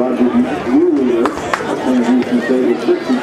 Roger Ruler, San Houston State with 60.